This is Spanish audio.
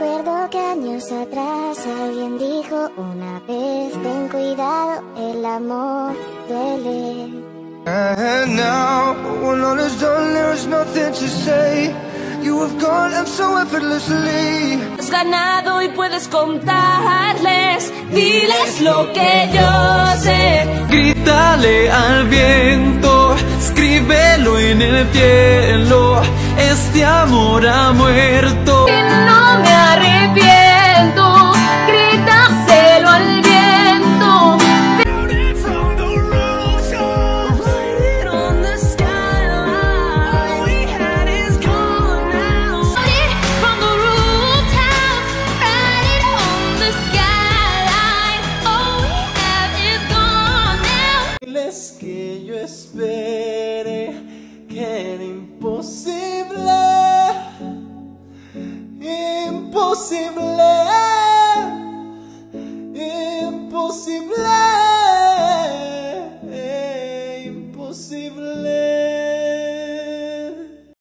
Recuerdo que años atrás alguien dijo una vez, ten cuidado, el amor duele. And now, when all is done, there's nothing to say. You have gone and so effortlessly. Has ganado y puedes contarles, diles lo que yo sé. Grítale al viento, escríbelo en el cielo. Este amor ha muerto. Diles que yo espere que era imposible, imposible, imposible.